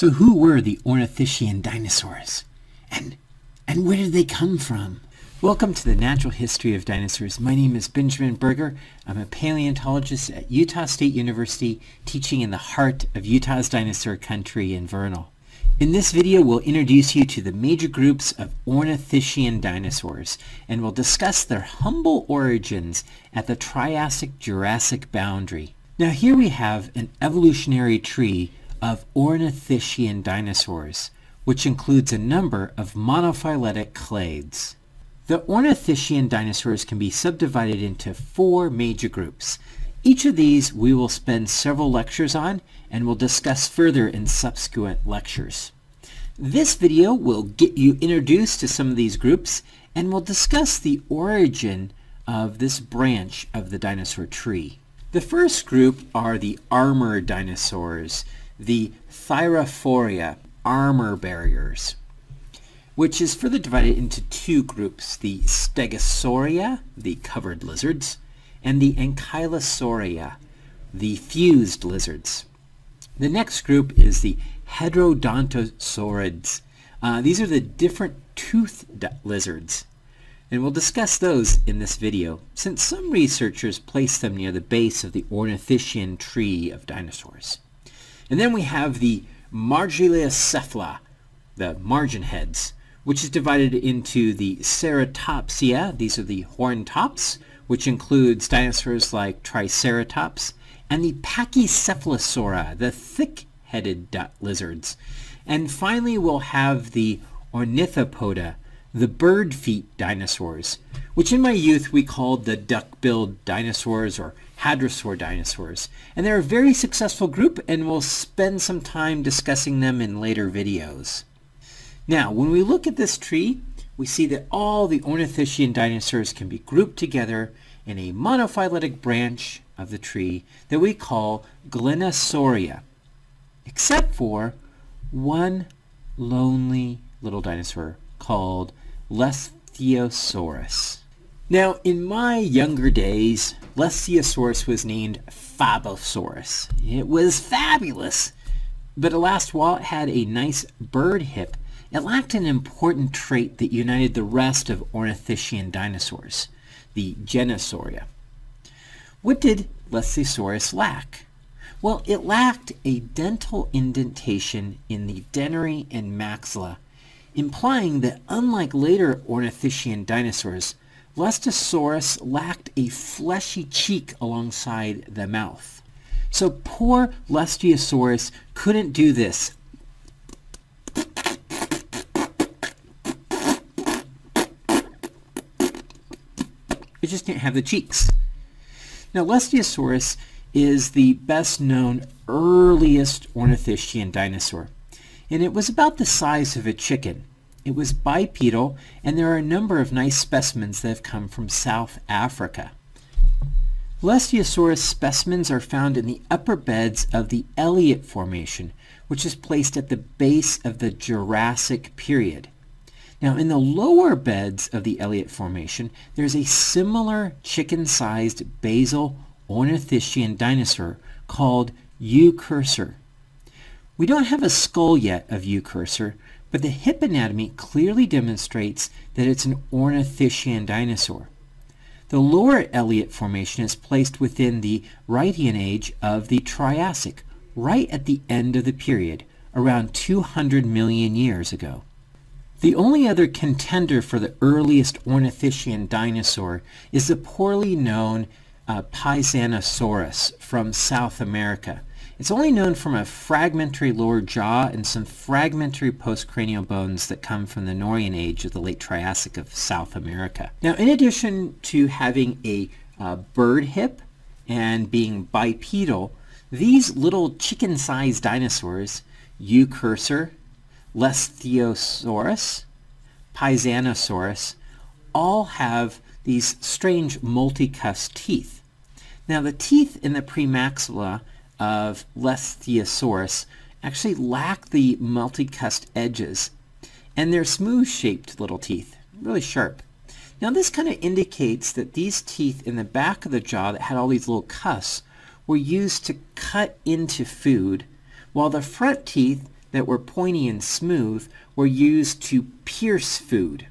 So who were the Ornithischian dinosaurs? And, and where did they come from? Welcome to the Natural History of Dinosaurs. My name is Benjamin Burger. I'm a paleontologist at Utah State University, teaching in the heart of Utah's dinosaur country in Vernal. In this video, we'll introduce you to the major groups of Ornithischian dinosaurs, and we'll discuss their humble origins at the Triassic-Jurassic boundary. Now here we have an evolutionary tree of Ornithischian dinosaurs, which includes a number of monophyletic clades. The Ornithischian dinosaurs can be subdivided into four major groups. Each of these we will spend several lectures on and will discuss further in subsequent lectures. This video will get you introduced to some of these groups and will discuss the origin of this branch of the dinosaur tree. The first group are the armor dinosaurs, the Thyreophora, armor barriers, which is further divided into two groups, the Stegosauria, the covered lizards, and the Ankylosauria, the fused lizards. The next group is the Heterodontosaurids. Uh, these are the different toothed lizards, and we'll discuss those in this video, since some researchers place them near the base of the Ornithischian tree of dinosaurs. And then we have the Marginocephala, the margin heads, which is divided into the Ceratopsia, these are the horn tops, which includes dinosaurs like Triceratops, and the Pachycephalosaura, the thick-headed lizards. And finally, we'll have the Ornithopoda, the bird feet dinosaurs, which in my youth we called the duck-billed dinosaurs or hadrosaur dinosaurs. And they're a very successful group and we'll spend some time discussing them in later videos. Now, when we look at this tree, we see that all the ornithischian dinosaurs can be grouped together in a monophyletic branch of the tree that we call Genasauria, except for one lonely little dinosaur called Lesothosaurus. Now, in my younger days, Lesothosaurus was named Fabosaurus. It was fabulous, but alas, while it had a nice bird hip, it lacked an important trait that united the rest of ornithischian dinosaurs, the Genasauria. What did Lesothosaurus lack? Well, it lacked a dental indentation in the dentary and maxilla, implying that unlike later ornithischian dinosaurs, Lesothosaurus lacked a fleshy cheek alongside the mouth. So poor Lesothosaurus couldn't do this. It just didn't have the cheeks. Now Lesothosaurus is the best known earliest ornithischian dinosaur, and it was about the size of a chicken. It was bipedal, and there are a number of nice specimens that have come from South Africa. Lesothosaurus specimens are found in the upper beds of the Elliot Formation, which is placed at the base of the Jurassic period. Now, in the lower beds of the Elliot Formation, there's a similar chicken-sized basal ornithischian dinosaur called Eucursor. We don't have a skull yet of Eucursor, but the hip anatomy clearly demonstrates that it's an ornithischian dinosaur. The lower Elliot Formation is placed within the Rhaetian age of the Triassic, right at the end of the period, around 200 million years ago. The only other contender for the earliest ornithischian dinosaur is the poorly known uh, Pisanosaurus from South America, it's only known from a fragmentary lower jaw and some fragmentary postcranial bones that come from the Norian age of the late Triassic of South America. Now, in addition to having a uh, bird hip and being bipedal, these little chicken-sized dinosaurs, Eucursor, Lesothosaurus, Pisanosaurus, all have these strange multicusped teeth. Now the teeth in the premaxilla of Lesothosaurus actually lack the multicusped edges and they're smooth-shaped little teeth, really sharp. Now this kind of indicates that these teeth in the back of the jaw that had all these little cusps were used to cut into food, while the front teeth that were pointy and smooth were used to pierce food.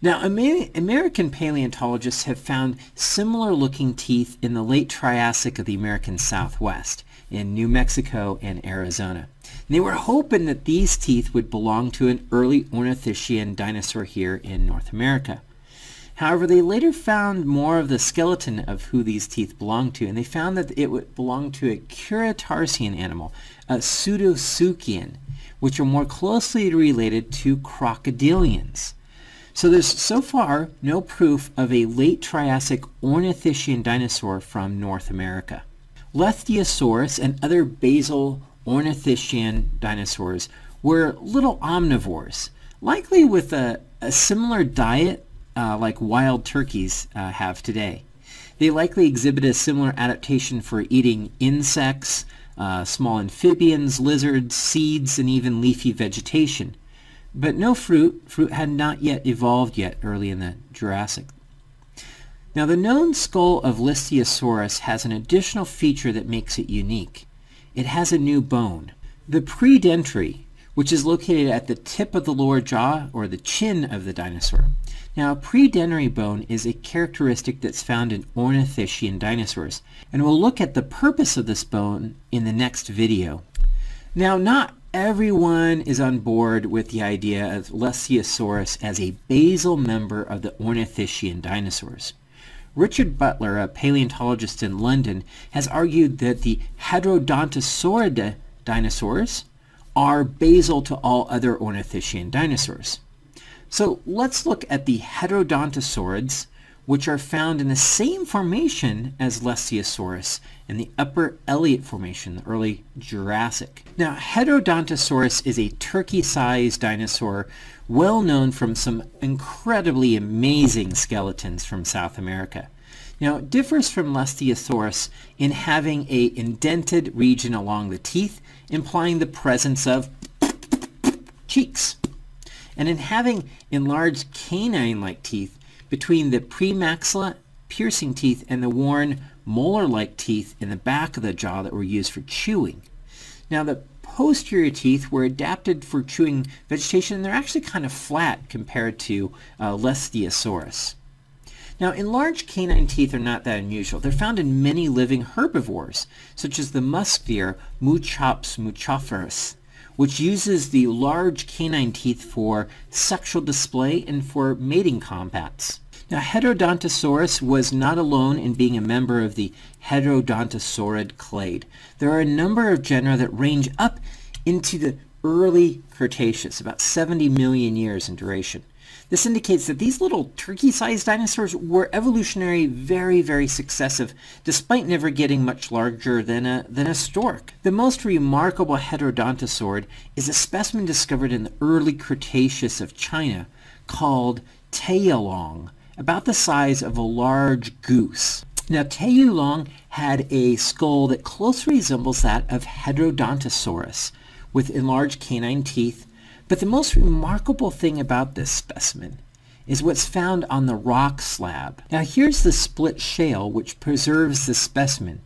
Now, Amer American paleontologists have found similar looking teeth in the late Triassic of the American Southwest, in New Mexico and Arizona. And they were hoping that these teeth would belong to an early ornithischian dinosaur here in North America. However, they later found more of the skeleton of who these teeth belonged to, and they found that it would belong to a Crurotarsan animal, a Pseudosuchian, which are more closely related to crocodilians. So there's so far no proof of a late Triassic ornithischian dinosaur from North America. Lesothosaurus and other basal ornithischian dinosaurs were little omnivores, likely with a, a similar diet uh, like wild turkeys uh, have today. They likely exhibit a similar adaptation for eating insects, uh, small amphibians, lizards, seeds, and even leafy vegetation but no fruit. Fruit had not yet evolved yet early in the Jurassic. Now the known skull of Lesothosaurus has an additional feature that makes it unique. It has a new bone. The predentary, which is located at the tip of the lower jaw or the chin of the dinosaur. Now, a predentary bone is a characteristic that's found in ornithischian dinosaurs, and we'll look at the purpose of this bone in the next video. Now, not everyone is on board with the idea of Lesothosaurus as a basal member of the ornithischian dinosaurs. Richard Butler, a paleontologist in London, has argued that the Heterodontosaurid dinosaurs are basal to all other ornithischian dinosaurs. So let's look at the Heterodontosaurids, which are found in the same formation as Lesothosaurus in the Upper Elliot Formation, the early Jurassic. Now, Heterodontosaurus is a turkey-sized dinosaur well known from some incredibly amazing skeletons from South America. Now, it differs from Lesothosaurus in having a indented region along the teeth, implying the presence of cheeks, and in having enlarged canine-like teeth between the premaxilla piercing teeth and the worn molar-like teeth in the back of the jaw that were used for chewing. Now the posterior teeth were adapted for chewing vegetation and they're actually kind of flat compared to uh, Lesothosaurus. Now, enlarged canine teeth are not that unusual. They're found in many living herbivores, such as the musk deer Moschus moschiferus, which uses the large canine teeth for sexual display and for mating combats. Now, Heterodontosaurus was not alone in being a member of the Heterodontosaurid clade. There are a number of genera that range up into the early Cretaceous, about 70 million years in duration. This indicates that these little turkey-sized dinosaurs were evolutionary very, very successive, despite never getting much larger than a, than a stork. The most remarkable heterodontosaurid is a specimen discovered in the early Cretaceous of China called Tianyulong, about the size of a large goose. Now, Tianyulong had a skull that closely resembles that of Heterodontosaurus, with enlarged canine teeth but the most remarkable thing about this specimen is what's found on the rock slab. Now here's the split shale which preserves the specimen.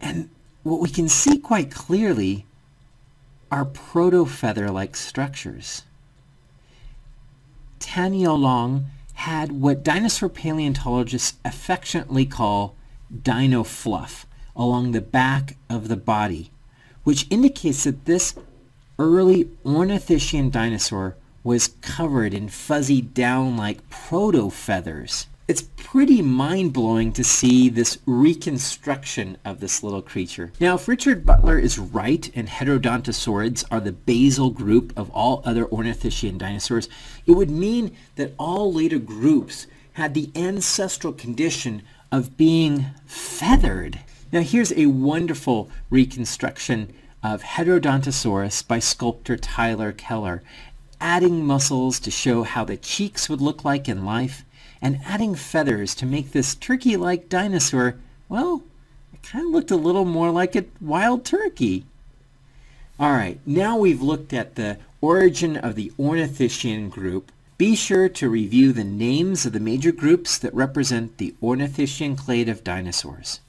And what we can see quite clearly are proto-feather-like structures. Tianyulong had what dinosaur paleontologists affectionately call dino fluff along the back of the body, which indicates that this early ornithischian dinosaur was covered in fuzzy down-like proto-feathers. It's pretty mind-blowing to see this reconstruction of this little creature. Now, if Richard Butler is right and heterodontosaurids are the basal group of all other ornithischian dinosaurs, it would mean that all later groups had the ancestral condition of being feathered. Now, here's a wonderful reconstruction of Heterodontosaurus by sculptor Tyler Keillor, adding muscles to show how the cheeks would look like in life, and adding feathers to make this turkey-like dinosaur, well, it kind of looked a little more like a wild turkey. All right, now we've looked at the origin of the Ornithischian group. Be sure to review the names of the major groups that represent the Ornithischian clade of dinosaurs.